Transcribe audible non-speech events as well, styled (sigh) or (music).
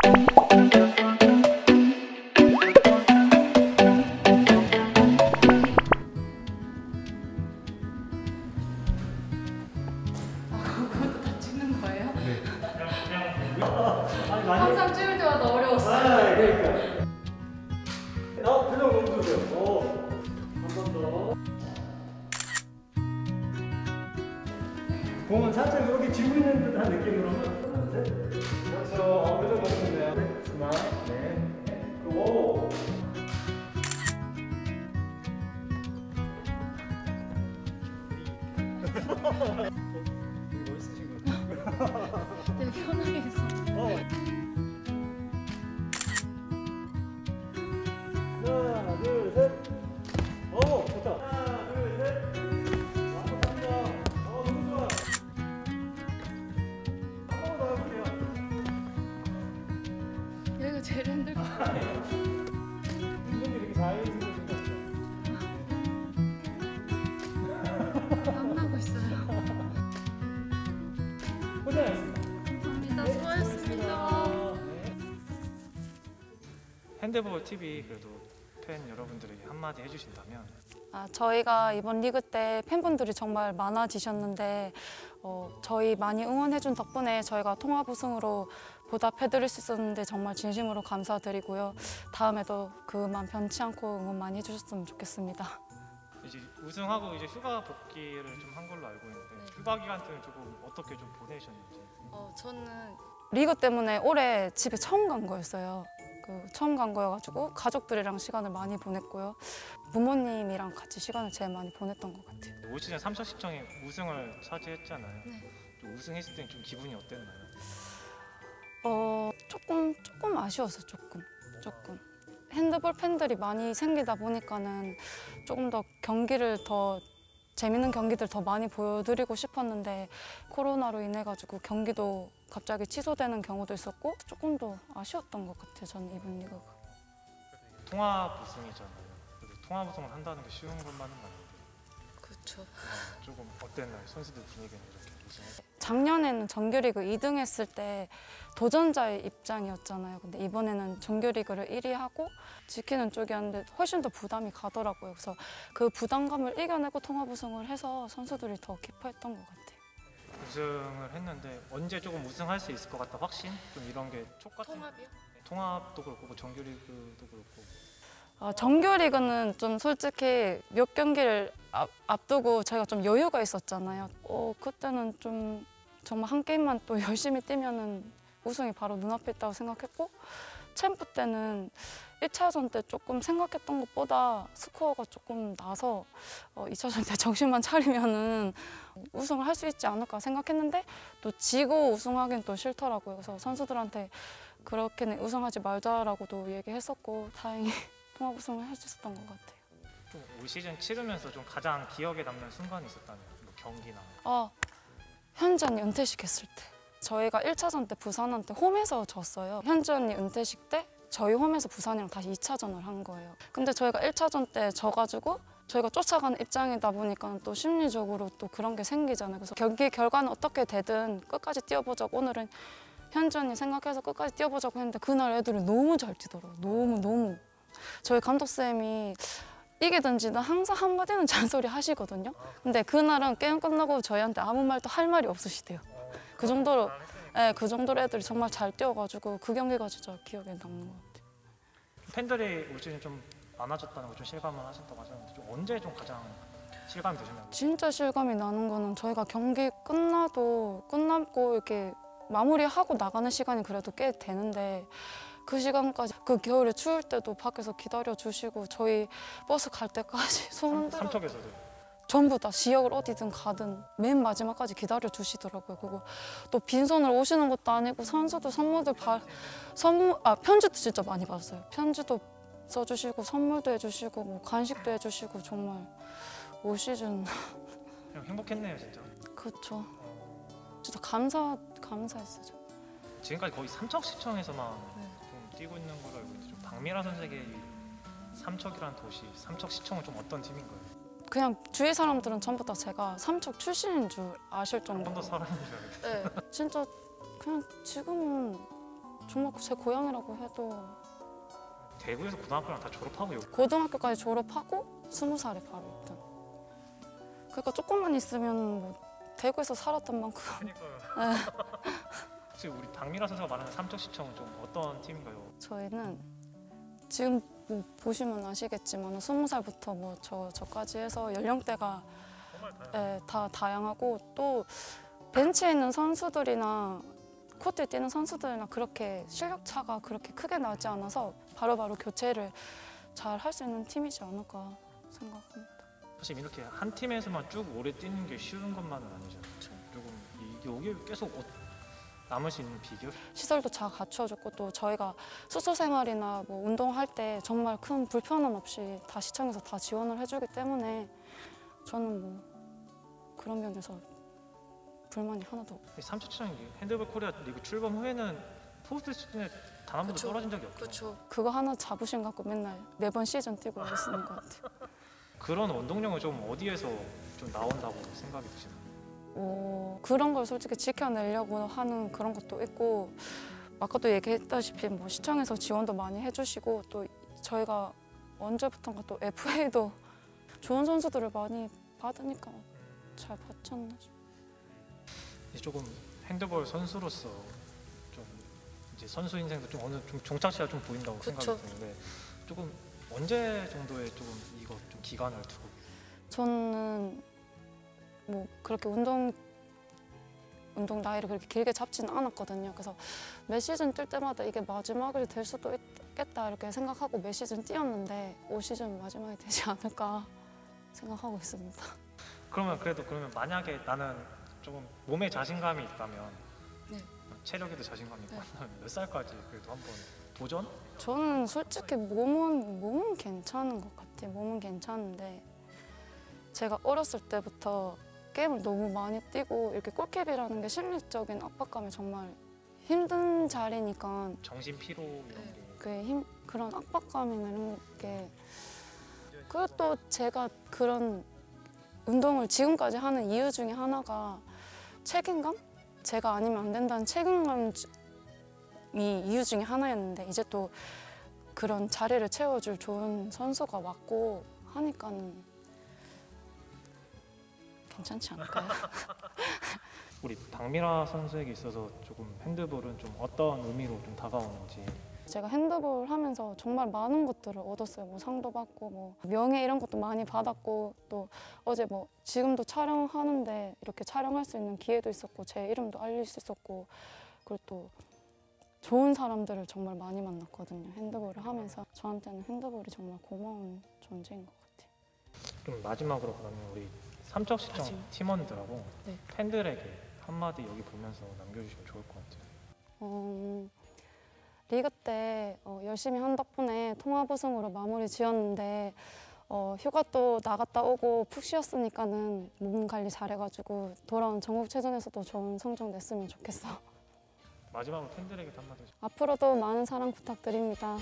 (laughs) 항상 찍을 때마다 어려웠어요. 아 그러니까. 어 표정 너무 좋으세요. 어, 어한번 더 공은 살짝 이렇게 쥐고 있는 듯한 느낌으로 하나 둘 셋 그렇죠. 어 표정 너무 좋네요 네, 스 핸드볼 TV 그래도 팬 여러분들에게 한마디 해주신다면 아, 저희가 이번 리그 때 팬분들이 정말 많아지셨는데 어, 저희 많이 응원해준 덕분에 저희가 통합 우승으로 보답해드릴 수 있었는데 정말 진심으로 감사드리고요. 다음에도 그만 변치 않고 응원 많이 해주셨으면 좋겠습니다. 이제 우승하고 이제 휴가 복귀를 좀 한 걸로 알고 있는데 네. 휴가 기간 때는 조금 어떻게 좀 보내셨는지 어, 저는 리그 때문에 올해 집에 처음 간 거였어요. 그 처음 간 거여가지고 가족들이랑 시간을 많이 보냈고요. 부모님이랑 같이 시간을 제일 많이 보냈던 것 같아요. 올 시즌 삼척 시청에 우승을 차지했잖아요. 네. 좀 우승했을 때좀 기분이 어땠나요? 어 조금 조금 아쉬웠어 조금 조금 핸드볼 팬들이 많이 생기다 보니까는 조금 더 경기를 더 재밌는 경기들 더 많이 보여드리고 싶었는데 코로나로 인해 가지고 경기도 갑자기 취소되는 경우도 있었고 조금 더 아쉬웠던 것 같아요 저는 이번 리그가 통합 우승이잖아요. 통합 우승을 한다는 게 쉬운 것만은 아닌데 그렇죠 어, 조금 어땠나요? 선수들 분위기는 이렇게 우승해서 작년에는 정규리그 2등 했을 때 도전자의 입장이었잖아요. 근데 이번에는 정규리그를 1위 하고 지키는 쪽이었는데 훨씬 더 부담이 가더라고요. 그래서 그 부담감을 이겨내고 통합 우승을 해서 선수들이 더 기뻐했던 것 같아요. 우승을 했는데 언제 조금 우승할 수 있을 것 같다 확신? 좀 이런 게 촉같은 네, 통합도 그렇고 뭐 정규리그도 그렇고 아, 정규리그는 좀 솔직히 몇 경기를 앞, 앞두고 저희가 좀 여유가 있었잖아요. 어, 그때는 좀 정말 한 게임만 또 (laughs) 열심히 뛰면은 우승이 바로 눈앞에 있다고 생각했고 챔프 때는 1차전 때 조금 생각했던 것보다 스코어가 조금 나서 어, 2차전 때 (laughs) 정신만 차리면은 우승을 할 수 있지 않을까 생각했는데 또 지고 우승하기는 또 싫더라고요. 그래서 선수들한테 그렇게는 우승하지 말자라고도 얘기했었고 다행히 (laughs) 통합 우승을 할 수 있었던 것 같아요. 좀올 시즌 치르면서 좀 가장 기억에 남는 순간이 있었다면 뭐 경기나 아 현전이 은퇴식 했을 때 저희가 1차전 때 부산한테 홈에서 졌어요. 현전이 은퇴식 때 저희 홈에서 부산이랑 다시 2차전을 한 거예요. 근데 저희가 1차전 때 져가지고 저희가 쫓아가는 입장이다 보니까 또 심리적으로 또 그런 게 생기잖아요. 그래서 경기 결과는 어떻게 되든 끝까지 뛰어보자고 오늘은 현전이 생각해서 끝까지 뛰어보자고 했는데 그날 애들이 너무 잘 뛰더라고요. 너무 너무. 저희 감독쌤이 이기든 지든 항상 한마디는 (laughs) 잔소리 하시거든요. 근데 그날은 게임 끝나고 저희한테 아무 말도 할 말이 없으시대요. 그 정도로, 예, 그 정도로 애들이 정말 잘 뛰어가지고 그 경기가 진짜 기억에 남는 것 같아요. 팬들이 올 시즌 좀 많아졌다는 거 좀 실감을 하셨다고 하셨는데 좀 언제 좀 가장 실감이 되셨나요? 진짜 실감이 나는 거는 저희가 경기 끝나도 끝나고 이렇게 마무리하고 나가는 시간이 그래도 꽤 되는데 그 시간까지 그 겨울에 추울 때도 밖에서 기다려 주시고 저희 버스 갈 때까지 (laughs) 손 흔 들어 삼척에서도 전부 다 지역을 어디든 가든 맨 마지막까지 기다려 주시더라고요. 그리고 또 빈손으로 오시는 것도 아니고 선수들 선물들 바, 선물 아 편지도 진짜 많이 받았어요. 편지도 써주시고 선물도 해주시고 뭐 간식도 해주시고 정말 올 시즌 그냥 행복했네요 진짜. 그렇죠. 진짜 감사 감사했어요. 저. 지금까지 거의 삼척 시청에서만 네. 좀 뛰고 있는 걸로 알고 있는데 좀 박미라 선수에게 이 삼척이라는 도시, 삼척 시청은 좀 어떤 팀인가요? 그냥 주위 사람들은 전부 다 제가 삼척 출신인 줄 아실 정도로 더 살아있는 줄 알겠어요. 네, (laughs) 진짜 그냥 지금은 정말 제 고향이라고 해도 대구에서 고등학교랑 다 졸업하고 여기 고등학교까지 졸업하고 스무 살에 바로 일단. 그러니까 조금만 있으면 뭐 대구에서 살았던 만큼 그러니까요. (laughs) 혹시 우리 박미라 선수가 말하는 삼척시청은 좀 어떤 팀인가요? 저희는 지금 뭐 보시면 아시겠지만 스무 살부터 뭐 저 저까지 해서 연령대가. 예, 다 다양하고 또 벤치에 있는 선수들이나 코트에 뛰는 선수들이나 그렇게 실력 차가 그렇게 크게 나지 않아서 바로바로 교체를 잘 할 수 있는 팀이지 않을까 생각합니다. 사실 이렇게 한 팀에서만 쭉 오래 뛰는 게 쉬운 것만은 아니잖아요. 조금 이- 이게 계속 어- 남을 수 있는 비결? 시설도 잘 갖춰줬고 또 저희가 숙소 생활이나 뭐 운동할 때 정말 큰 불편함 없이 다 시청에서 다 지원을 해주기 때문에 저는 뭐 그런 면에서 불만이 하나도 없고 이 삼척시청 핸드볼 코리아 리그 출범 후에는 포스트 시즌에 단 한 번도 그쵸. 떨어진 적이 없죠. 그거 하나 자부심 갖고 맨날 매번 시즌 뛰고 있는 것 같아요. 그런 원동력은 좀 어디에서 좀 나온다고 생각이 드시나요? 어, 그런 걸 솔직히 지켜내려고 하는 그런 것도 있고 아까도 얘기했다시피 뭐 시청에서 지원도 많이 해주시고 또 저희가 언제부턴가 또 FA도 (laughs) 좋은 선수들을 많이 받으니까 잘 받지 않나 싶어요. 조금 핸드볼 선수로서 좀 이제 선수 인생도 좀 어느 좀 종착지가 좀 보인다고 그쵸. 생각이 드는데 조금 언제 정도의 조금 이거 좀 기간을 두고 저는 뭐 그렇게 운동 운동 나이를 그렇게 길게 잡지는 않았거든요. 그래서 매 시즌 뛸 때마다 이게 마지막이 될 수도 있겠다 이렇게 생각하고 매 시즌 뛰었는데 올 시즌 마지막이 되지 않을까 생각하고 있습니다. 그러면 그래도 그러면 만약에 나는 조금 몸에 자신감이 있다면 네. 체력에도 자신감이 있고 네. 몇 살까지 그래도 한번 도전? 저는 솔직히 몸은 몸은 괜찮은 것 같아요. 몸은 괜찮은데 제가 어렸을 때부터 게임을 너무 많이 뛰고 이렇게 골캡이라는 게 심리적인 압박감이 정말 힘든 자리니까 정신 피로 이런 게 그힘 그런 압박감이나 이런 게 그리고 또 제가 그런 운동을 지금까지 하는 이유 중에 하나가 책임감? 제가 아니면 안 된다는 책임감이 이유 중에 하나였는데 이제 또 그런 자리를 채워줄 좋은 선수가 왔고 하니까는 괜찮지 않을까요? (laughs) 우리 박미라 선수에게 있어서 조금 핸드볼은 좀 어떤 의미로 좀 다가오는지 제가 핸드볼 하면서 정말 많은 것들을 얻었어요. 뭐 상도 받고 뭐 명예 이런 것도 많이 받았고 또 어제 뭐 지금도 촬영하는데 이렇게 촬영할 수 있는 기회도 있었고 제 이름도 알릴 수 있었고 그리고 또 좋은 사람들을 정말 많이 만났거든요. 핸드볼을 하면서 저한테는 핸드볼이 정말 고마운 존재인 것 같아요. 좀 마지막으로 그러면 우리 삼척 시청 마지막. 팀원들하고 네. 팬들에게 한마디 여기 보면서 남겨주시면 좋을 것 같아요. 어, 리그 때 어, 열심히 한 덕분에 통합 우승으로 마무리 지었는데 어, 휴가 또 나갔다 오고 푹 쉬었으니까는 몸 관리 잘해가지고 돌아온 전국체전에서도 좋은 성적 냈으면 좋겠어. 마지막으로 팬들에게 한마디. 앞으로도 많은 사랑 부탁드립니다.